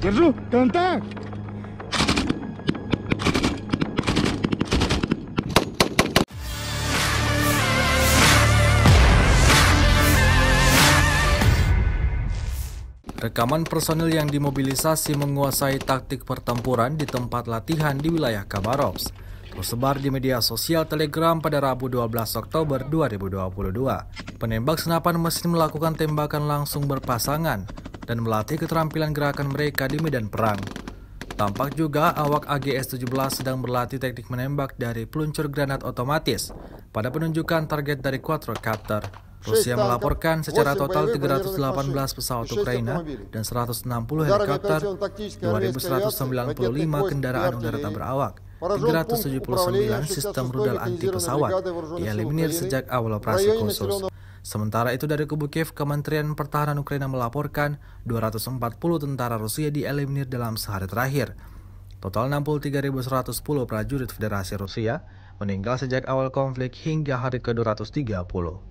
Держу, контакт! Rekaman personil yang dimobilisasi menguasai taktik pertempuran di tempat latihan di wilayah Kabarops tersebar di media sosial Telegram pada Rabu 12 Oktober 2022. Penembak senapan mesin melakukan tembakan langsung berpasangan dan melatih keterampilan gerakan mereka di medan perang. Tampak juga awak AGS-17 sedang berlatih teknik menembak dari peluncur granat otomatis pada penunjukan target dari quadrocopter. Rusia melaporkan secara total 318 pesawat Ukraina dan 160 helikopter, 2195 kendaraan udara tak berawak, 379 sistem rudal anti pesawat dieliminir sejak awal operasi khusus. Sementara itu dari kubu Kiev, Kementerian Pertahanan Ukraina melaporkan 240 tentara Rusia dieliminir dalam sehari terakhir. Total 63.110 prajurit Federasi Rusia meninggal sejak awal konflik hingga hari ke-230.